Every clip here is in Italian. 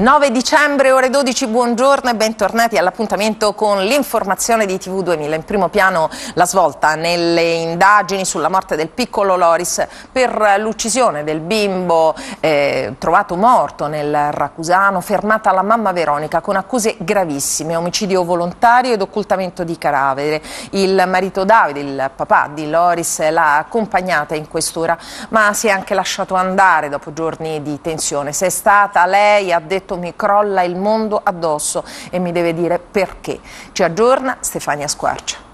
9 dicembre, ore 12, buongiorno e bentornati all'appuntamento con l'informazione di TV 2000. In primo piano la svolta nelle indagini sulla morte del piccolo Loris per l'uccisione del bimbo eh, trovato morto nel Racusano, fermata la mamma Veronica con accuse gravissime, omicidio volontario ed occultamento di cadavere. Il marito Davide, il papà di Loris, l'ha accompagnata in quest'ora, ma si è anche lasciato andare dopo giorni di tensione. Se è stata lei, ha detto detto mi crolla il mondo addosso e mi deve dire perché. Ci aggiorna Stefania Squarcia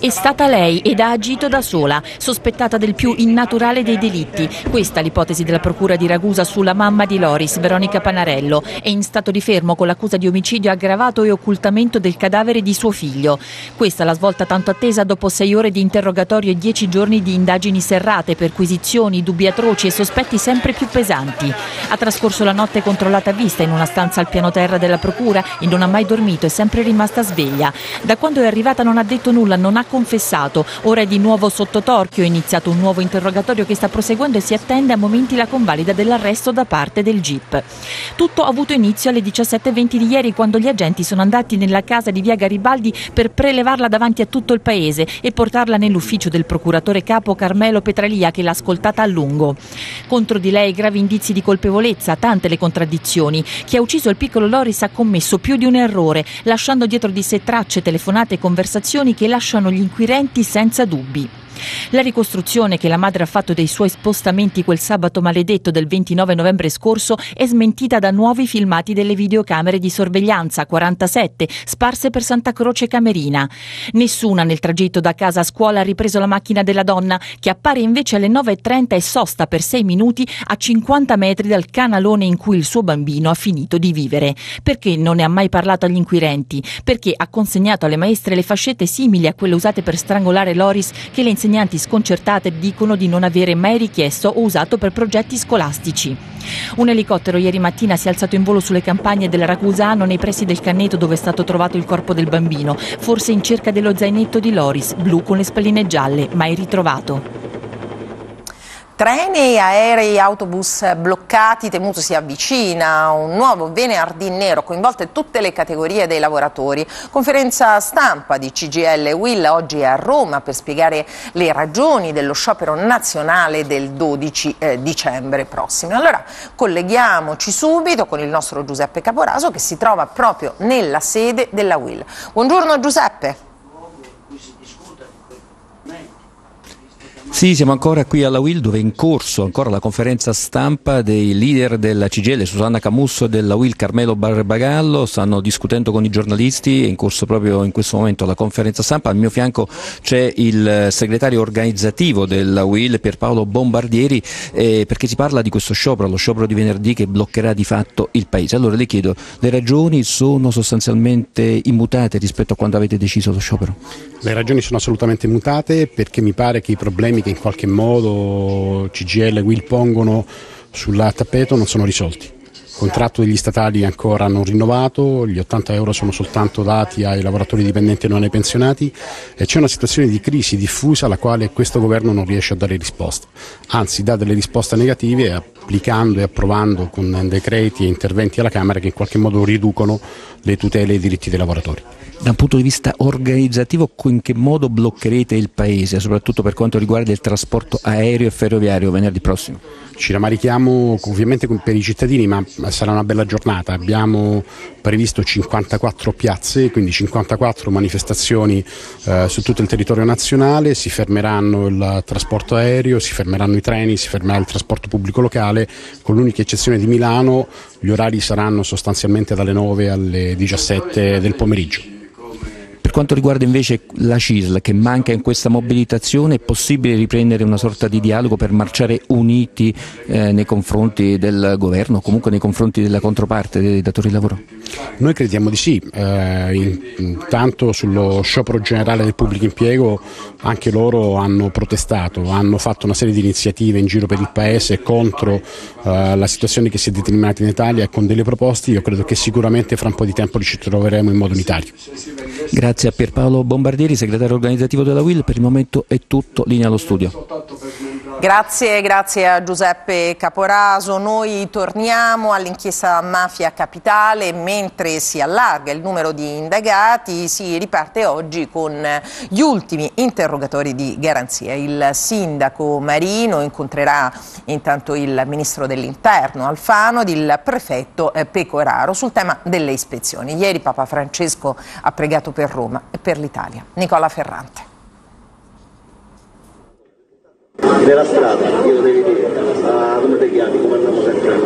È stata lei ed ha agito da sola, sospettata del più innaturale dei delitti. Questa è l'ipotesi della procura di Ragusa sulla mamma di Loris, Veronica Panarello. È in stato di fermo con l'accusa di omicidio aggravato e occultamento del cadavere di suo figlio. Questa è la svolta tanto attesa dopo sei ore di interrogatorio e dieci giorni di indagini serrate, perquisizioni, dubbi atroci e sospetti sempre più pesanti. Ha trascorso la notte controllata a vista in una stanza al piano terra della procura e non ha mai dormito, è sempre rimasta sveglia. Da quando è arrivata non ha detto nulla, non ha confessato. Ora è di nuovo sotto torchio, è iniziato un nuovo interrogatorio che sta proseguendo e si attende a momenti la convalida dell'arresto da parte del GIP. Tutto ha avuto inizio alle 17.20 di ieri quando gli agenti sono andati nella casa di via Garibaldi per prelevarla davanti a tutto il paese e portarla nell'ufficio del procuratore capo Carmelo Petralia che l'ha ascoltata a lungo. Contro di lei gravi indizi di colpevolezza, tante le contraddizioni. Chi ha ucciso il piccolo Loris ha commesso più di un errore, lasciando dietro di sé tracce telefonate conversazioni che lasciano gli inquirenti senza dubbi. La ricostruzione che la madre ha fatto dei suoi spostamenti quel sabato maledetto del 29 novembre scorso è smentita da nuovi filmati delle videocamere di sorveglianza 47 sparse per Santa Croce Camerina. Nessuna nel tragitto da casa a scuola ha ripreso la macchina della donna che appare invece alle 9.30 e sosta per 6 minuti a 50 metri dal canalone in cui il suo bambino ha finito di vivere. Perché non ne ha mai parlato agli inquirenti? Perché ha consegnato alle maestre le fascette simili a quelle usate per strangolare Loris che le insegnanti insegnanti sconcertate dicono di non avere mai richiesto o usato per progetti scolastici. Un elicottero ieri mattina si è alzato in volo sulle campagne del Racusano nei pressi del Canneto dove è stato trovato il corpo del bambino, forse in cerca dello zainetto di Loris, blu con le spalline gialle, mai ritrovato. Treni, aerei, autobus bloccati, temuto si avvicina, un nuovo venerdì nero coinvolte tutte le categorie dei lavoratori. Conferenza stampa di CGL Will oggi a Roma per spiegare le ragioni dello sciopero nazionale del 12 eh, dicembre prossimo. Allora colleghiamoci subito con il nostro Giuseppe Caporaso che si trova proprio nella sede della Will. Buongiorno Giuseppe. Sì, siamo ancora qui alla Will dove è in corso ancora la conferenza stampa dei leader della CGL, Susanna Camusso e della Will Carmelo Barbagallo, stanno discutendo con i giornalisti, è in corso proprio in questo momento la conferenza stampa, al mio fianco c'è il segretario organizzativo della Will Pierpaolo Bombardieri eh, perché si parla di questo sciopero, lo sciopero di venerdì che bloccherà di fatto il Paese. Allora le chiedo, le ragioni sono sostanzialmente immutate rispetto a quando avete deciso lo sciopero? Le ragioni sono assolutamente mutate perché mi pare che i problemi che in qualche modo CGL e Will pongono sul tappeto non sono risolti. Il contratto degli statali ancora non rinnovato, gli 80 euro sono soltanto dati ai lavoratori dipendenti e non ai pensionati e c'è una situazione di crisi diffusa alla quale questo governo non riesce a dare risposta, anzi dà delle risposte negative applicando e approvando con decreti e interventi alla Camera che in qualche modo riducono le tutele e i diritti dei lavoratori da un punto di vista organizzativo in che modo bloccherete il Paese, soprattutto per quanto riguarda il trasporto aereo e ferroviario venerdì prossimo? Ci rammarichiamo ovviamente per i cittadini, ma sarà una bella giornata. Abbiamo previsto 54 piazze, quindi 54 manifestazioni eh, su tutto il territorio nazionale, si fermeranno il trasporto aereo, si fermeranno i treni, si fermerà il trasporto pubblico locale, con l'unica eccezione di Milano gli orari saranno sostanzialmente dalle 9 alle 17 del pomeriggio. Per quanto riguarda invece la CISL che manca in questa mobilitazione, è possibile riprendere una sorta di dialogo per marciare uniti eh, nei confronti del governo, comunque nei confronti della controparte dei datori di lavoro? Noi crediamo di sì, eh, intanto sullo sciopero generale del pubblico impiego anche loro hanno protestato, hanno fatto una serie di iniziative in giro per il Paese contro eh, la situazione che si è determinata in Italia e con delle proposte io credo che sicuramente fra un po' di tempo ci troveremo in modo unitario. Grazie. Grazie a Pierpaolo Bombardieri, segretario organizzativo della WIL. Per il momento è tutto, linea allo studio. Grazie, grazie a Giuseppe Caporaso. Noi torniamo all'inchiesta Mafia Capitale mentre si allarga il numero di indagati, si riparte oggi con gli ultimi interrogatori di garanzia. Il sindaco Marino incontrerà intanto il ministro dell'Interno Alfano ed il prefetto eh, Pecoraro sul tema delle ispezioni. Ieri Papa Francesco ha pregato per Roma e per l'Italia. Nicola Ferrante. Nella strada, io devi dire, ah, come ti chiami, come andiamo sempre,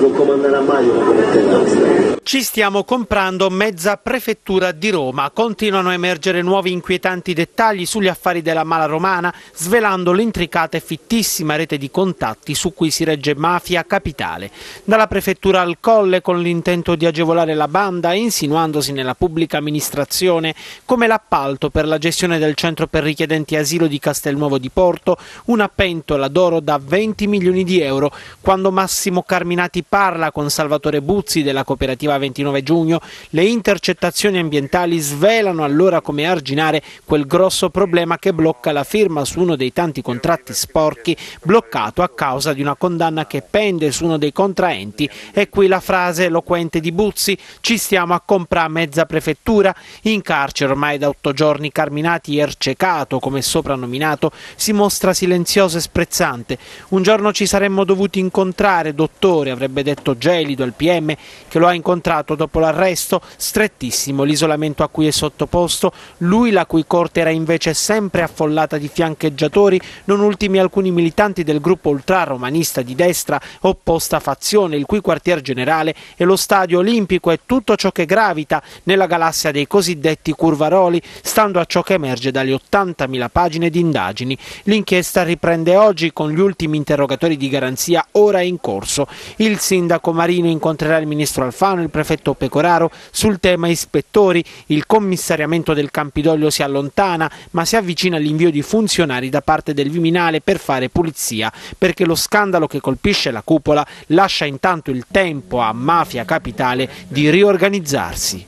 non comanderà mai una committenza. Ci stiamo comprando mezza prefettura di Roma. Continuano a emergere nuovi inquietanti dettagli sugli affari della mala romana, svelando l'intricata e fittissima rete di contatti su cui si regge mafia capitale. Dalla prefettura al colle con l'intento di agevolare la banda, insinuandosi nella pubblica amministrazione come l'appalto per la gestione del centro per richiedenti asilo di Castelnuovo di Porto, una pentola d'oro da 20 milioni di euro. Quando Massimo Carminati parla con Salvatore Buzzi della cooperativa 29 giugno, le intercettazioni ambientali svelano allora come arginare quel grosso problema che blocca la firma su uno dei tanti contratti sporchi bloccato a causa di una condanna che pende su uno dei contraenti. E qui la frase eloquente di Buzzi: ci stiamo a comprare mezza prefettura. In carcere ormai da otto giorni Carminati Ercecato, come soprannominato, si mostra silenzioso e sprezzante. Un giorno ci saremmo dovuti incontrare, dottore, avrebbe detto gelido al PM che lo ha incontrato dopo l'arresto, strettissimo l'isolamento a cui è sottoposto, lui la cui corte era invece sempre affollata di fiancheggiatori, non ultimi alcuni militanti del gruppo ultraromanista di destra opposta fazione, il cui quartier generale è lo stadio olimpico e tutto ciò che gravita nella galassia dei cosiddetti curvaroli, stando a ciò che emerge dalle 80.000 pagine di indagini. L'inchiesta riprende oggi con gli ultimi interrogatori di garanzia ora in corso. Il sindaco Marino incontrerà il ministro Alfano il prefetto Pecoraro sul tema ispettori. Il commissariamento del Campidoglio si allontana, ma si avvicina all'invio di funzionari da parte del Viminale per fare pulizia, perché lo scandalo che colpisce la cupola lascia intanto il tempo a Mafia Capitale di riorganizzarsi.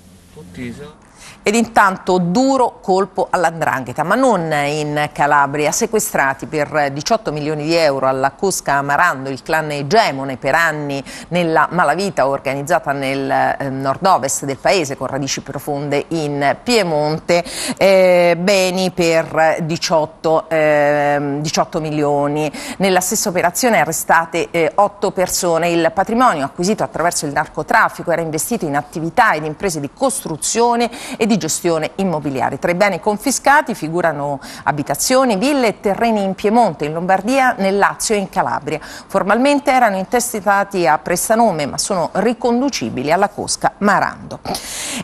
Ed intanto duro colpo all'andrangheta, ma non in Calabria, sequestrati per 18 milioni di euro alla Cosca Amarando, il clan egemone per anni nella malavita organizzata nel eh, nord-ovest del paese con radici profonde in Piemonte, eh, beni per 18, eh, 18, milioni. Nella stessa operazione arrestate eh, 8 persone, il patrimonio acquisito attraverso il narcotraffico era investito in attività ed imprese di costruzione e di gestione immobiliare. Tra i beni confiscati figurano abitazioni, ville e terreni in Piemonte, in Lombardia, nel Lazio e in Calabria. Formalmente erano intestati a prestanome ma sono riconducibili alla Cosca Marando.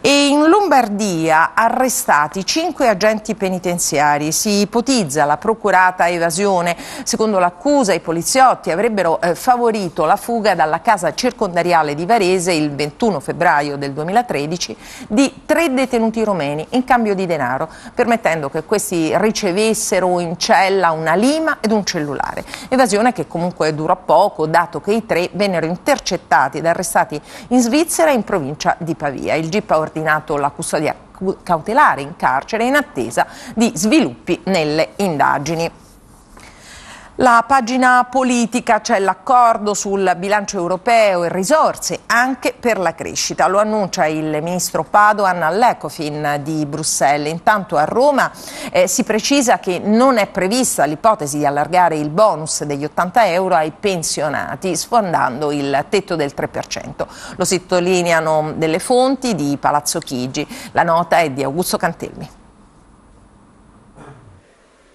E in Lombardia arrestati cinque agenti penitenziari. Si ipotizza la procurata evasione. Secondo l'accusa i poliziotti avrebbero eh, favorito la fuga dalla casa circondariale di Varese il 21 febbraio del 2013 di tre detenuti romeni in cambio di denaro, permettendo che questi ricevessero in cella una lima ed un cellulare. Evasione che comunque durò poco, dato che i tre vennero intercettati ed arrestati in Svizzera e in provincia di Pavia. Il GIP ha ordinato la custodia cautelare in carcere in attesa di sviluppi nelle indagini. La pagina politica c'è l'accordo sul bilancio europeo e risorse anche per la crescita. Lo annuncia il ministro Padoan all'Ecofin di Bruxelles. Intanto a Roma eh, si precisa che non è prevista l'ipotesi di allargare il bonus degli 80 euro ai pensionati, sfondando il tetto del 3%. Lo sottolineano delle fonti di Palazzo Chigi. La nota è di Augusto Cantelmi.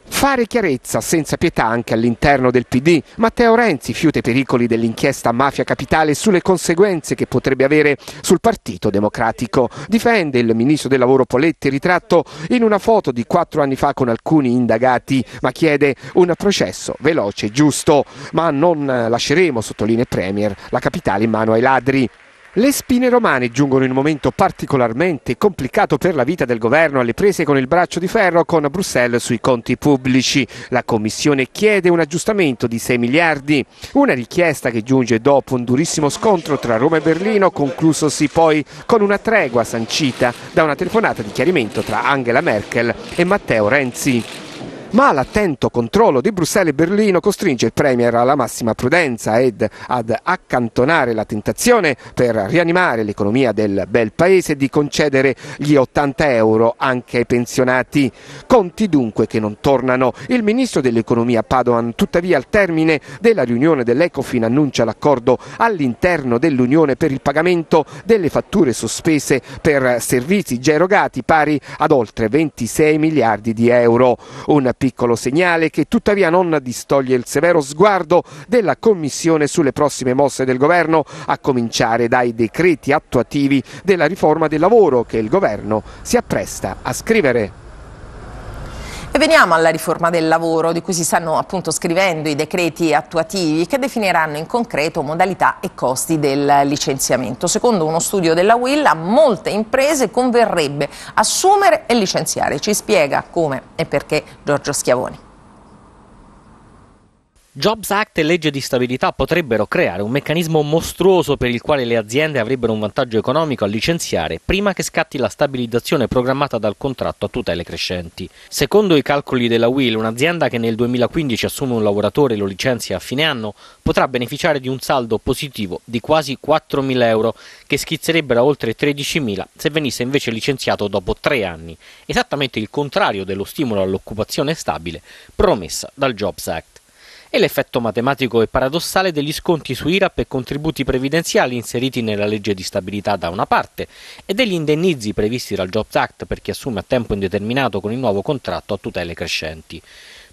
Fare chiarezza senza pietà anche all'interno del PD. Matteo Renzi fiuta i pericoli dell'inchiesta Mafia Capitale sulle conseguenze che potrebbe avere sul Partito Democratico. Difende il ministro del lavoro Poletti ritratto in una foto di quattro anni fa con alcuni indagati, ma chiede un processo veloce e giusto. Ma non lasceremo, sottolinea Premier, la capitale in mano ai ladri. Le spine romane giungono in un momento particolarmente complicato per la vita del governo alle prese con il braccio di ferro con Bruxelles sui conti pubblici. La Commissione chiede un aggiustamento di 6 miliardi, una richiesta che giunge dopo un durissimo scontro tra Roma e Berlino, conclusosi poi con una tregua sancita da una telefonata di chiarimento tra Angela Merkel e Matteo Renzi. Ma l'attento controllo di Bruxelles e Berlino costringe il Premier alla massima prudenza ed ad accantonare la tentazione per rianimare l'economia del bel paese di concedere gli 80 euro anche ai pensionati. Conti dunque che non tornano. Il ministro dell'economia Padoan tuttavia al termine della riunione dell'Ecofin annuncia l'accordo all'interno dell'Unione per il pagamento delle fatture sospese per servizi già erogati pari ad oltre 26 miliardi di euro. Un piccolo segnale che tuttavia non distoglie il severo sguardo della Commissione sulle prossime mosse del governo, a cominciare dai decreti attuativi della riforma del lavoro che il governo si appresta a scrivere. E veniamo alla riforma del lavoro di cui si stanno appunto scrivendo i decreti attuativi che definiranno in concreto modalità e costi del licenziamento. Secondo uno studio della Will a molte imprese converrebbe assumere e licenziare. Ci spiega come e perché Giorgio Schiavoni. Jobs Act e legge di stabilità potrebbero creare un meccanismo mostruoso per il quale le aziende avrebbero un vantaggio economico a licenziare prima che scatti la stabilizzazione programmata dal contratto a tutele crescenti. Secondo i calcoli della Will, un'azienda che nel 2015 assume un lavoratore e lo licenzia a fine anno potrà beneficiare di un saldo positivo di quasi 4.000 euro che schizzerebbero a oltre 13.000 se venisse invece licenziato dopo tre anni, esattamente il contrario dello stimolo all'occupazione stabile promessa dal Jobs Act e l'effetto matematico e paradossale degli sconti su IRAP e contributi previdenziali inseriti nella legge di stabilità da una parte e degli indennizi previsti dal Jobs Act per chi assume a tempo indeterminato con il nuovo contratto a tutele crescenti.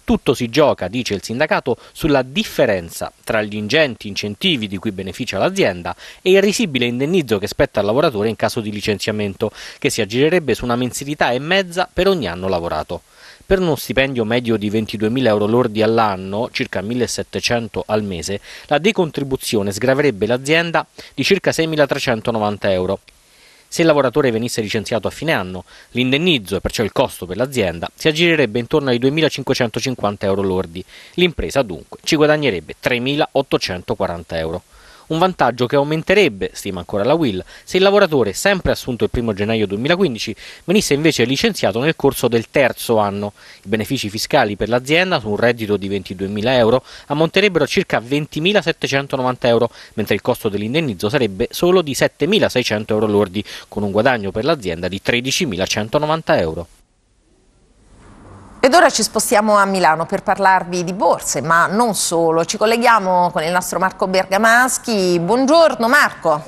Tutto si gioca, dice il sindacato, sulla differenza tra gli ingenti incentivi di cui beneficia l'azienda e il risibile indennizzo che spetta al lavoratore in caso di licenziamento, che si aggirerebbe su una mensilità e mezza per ogni anno lavorato. Per uno stipendio medio di 22.000 euro lordi all'anno, circa 1.700 al mese, la decontribuzione sgraverebbe l'azienda di circa 6.390 euro. Se il lavoratore venisse licenziato a fine anno, l'indennizzo e perciò il costo per l'azienda si aggirerebbe intorno ai 2.550 euro lordi. L'impresa dunque ci guadagnerebbe 3.840 euro un vantaggio che aumenterebbe, stima ancora la Will, se il lavoratore, sempre assunto il 1 gennaio 2015, venisse invece licenziato nel corso del terzo anno. I benefici fiscali per l'azienda su un reddito di 22.000 euro ammonterebbero a circa 20.790 euro, mentre il costo dell'indennizzo sarebbe solo di 7.600 euro lordi, con un guadagno per l'azienda di 13.190 euro. Ed ora ci spostiamo a Milano per parlarvi di borse, ma non solo. Ci colleghiamo con il nostro Marco Bergamaschi. Buongiorno Marco.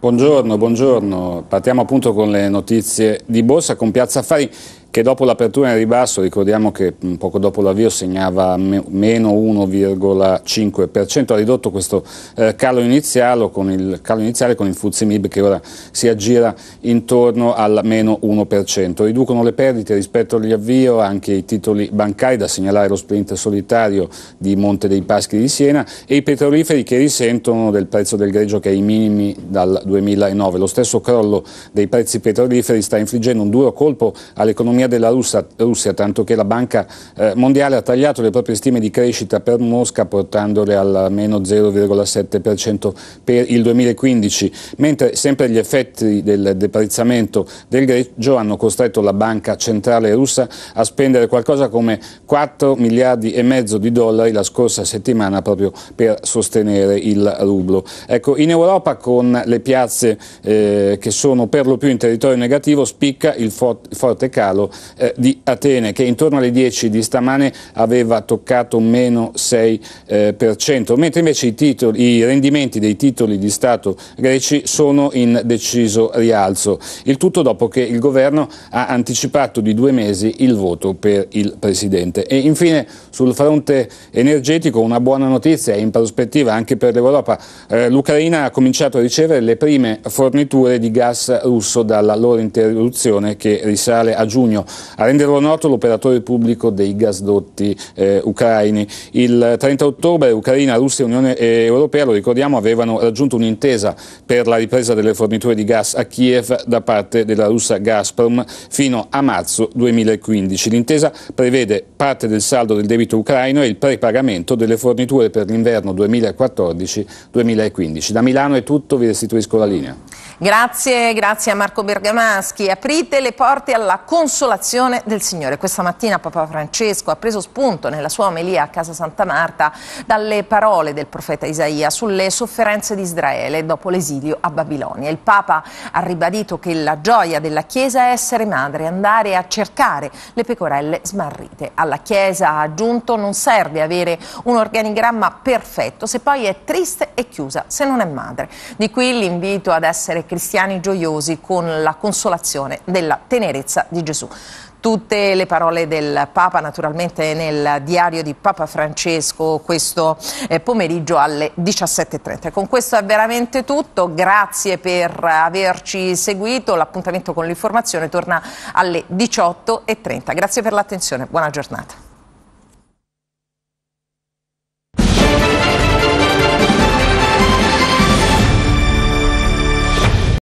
Buongiorno, buongiorno. Partiamo appunto con le notizie di borsa con Piazza Affari che dopo l'apertura in ribasso, ricordiamo che poco dopo l'avvio segnava meno 1,5%, ha ridotto questo eh, calo, iniziale con il, calo iniziale con il Fuzzi Mib che ora si aggira intorno al meno 1%. Riducono le perdite rispetto agli avvio anche i titoli bancari, da segnalare lo sprint solitario di Monte dei Paschi di Siena e i petroliferi che risentono del prezzo del greggio che è ai minimi dal 2009. Lo stesso crollo dei prezzi petroliferi sta infliggendo un duro colpo all'economia l'economia della Russia, Russia, tanto che la Banca eh, Mondiale ha tagliato le proprie stime di crescita per Mosca portandole al meno 0,7% per il 2015, mentre sempre gli effetti del deprezzamento del greggio hanno costretto la Banca Centrale Russa a spendere qualcosa come 4 miliardi e mezzo di dollari la scorsa settimana proprio per sostenere il rublo. Ecco, in Europa con le piazze eh, che sono per lo più in territorio negativo spicca il forte calo eh, di Atene che intorno alle 10 di stamane aveva toccato meno 6%, eh, mentre invece i, titoli, i rendimenti dei titoli di Stato greci sono in deciso rialzo. Il tutto dopo che il governo ha anticipato di due mesi il voto per il Presidente. E infine sul fronte energetico una buona notizia in prospettiva anche per l'Europa. Eh, L'Ucraina ha cominciato a ricevere le prime forniture di gas russo dalla loro interruzione che risale a giugno giugno a renderlo noto l'operatore pubblico dei gasdotti eh, ucraini. Il 30 ottobre Ucraina, Russia e Unione Europea, lo ricordiamo, avevano raggiunto un'intesa per la ripresa delle forniture di gas a Kiev da parte della russa Gazprom fino a marzo 2015. L'intesa prevede parte del saldo del debito ucraino e il prepagamento delle forniture per l'inverno 2014-2015. Da Milano è tutto, vi restituisco la linea. Grazie, grazie a Marco Bergamaschi. Aprite le porte alla consolazione del Signore. Questa mattina Papa Francesco ha preso spunto nella sua omelia a Casa Santa Marta dalle parole del profeta Isaia sulle sofferenze di Israele dopo l'esilio a Babilonia. Il Papa ha ribadito che la gioia della Chiesa è essere madre, andare a cercare le pecorelle smarrite. Alla Chiesa, ha aggiunto, non serve avere un organigramma perfetto se poi è triste e chiusa, se non è madre. Di qui l'invito ad essere cristiani gioiosi con la consolazione della tenerezza di Gesù. Tutte le parole del Papa naturalmente nel diario di Papa Francesco questo eh, pomeriggio alle 17.30. Con questo è veramente tutto, grazie per averci seguito, l'appuntamento con l'informazione torna alle 18.30. Grazie per l'attenzione, buona giornata.